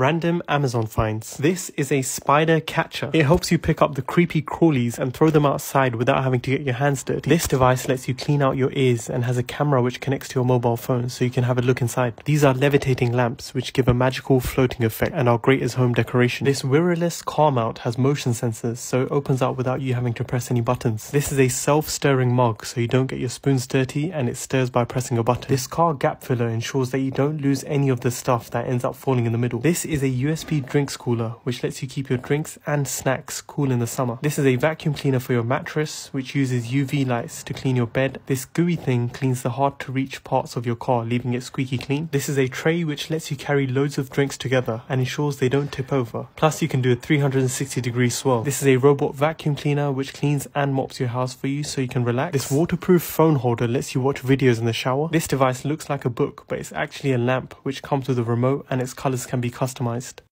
Random Amazon finds. This is a spider catcher. It helps you pick up the creepy crawlies and throw them outside without having to get your hands dirty. This device lets you clean out your ears and has a camera which connects to your mobile phone so you can have a look inside. These are levitating lamps which give a magical floating effect and are great as home decoration. This wireless car mount has motion sensors so it opens up without you having to press any buttons. This is a self-stirring mug so you don't get your spoons dirty and it stirs by pressing a button. This car gap filler ensures that you don't lose any of the stuff that ends up falling in the middle. This is a USB drinks cooler, which lets you keep your drinks and snacks cool in the summer. This is a vacuum cleaner for your mattress, which uses UV lights to clean your bed. This gooey thing cleans the hard to reach parts of your car, leaving it squeaky clean. This is a tray which lets you carry loads of drinks together and ensures they don't tip over. Plus, you can do a 360 degree swirl. This is a robot vacuum cleaner which cleans and mops your house for you so you can relax. This waterproof phone holder lets you watch videos in the shower. This device looks like a book, but it's actually a lamp which comes with a remote and its colors can be customized customized.